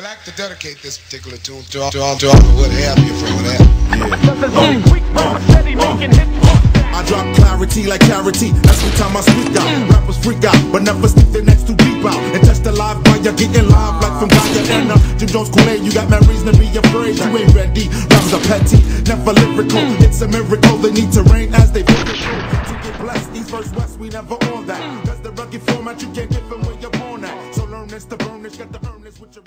But I like to dedicate this particular tune to all, to all, to all what have you from that. Yeah. Oh. I drop clarity like clarity. That's the time I speak out. Rappers freak out, but never stick the next to deep out. And touch the live wire. you getting live like from Gaia and uh, Jim Jones Kool-Aid, you got my reason to be afraid. You ain't ready. Rappers are petty, never lyrical. It's a miracle. They need to rain as they physical. To get blessed, East versus West, we never on that. That's the rugged format you can't get from where you're born at. So learn this to burn this, got the earn this with your.